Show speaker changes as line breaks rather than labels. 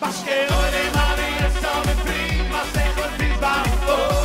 Maske que mali jest to prima Se prima Se kod prima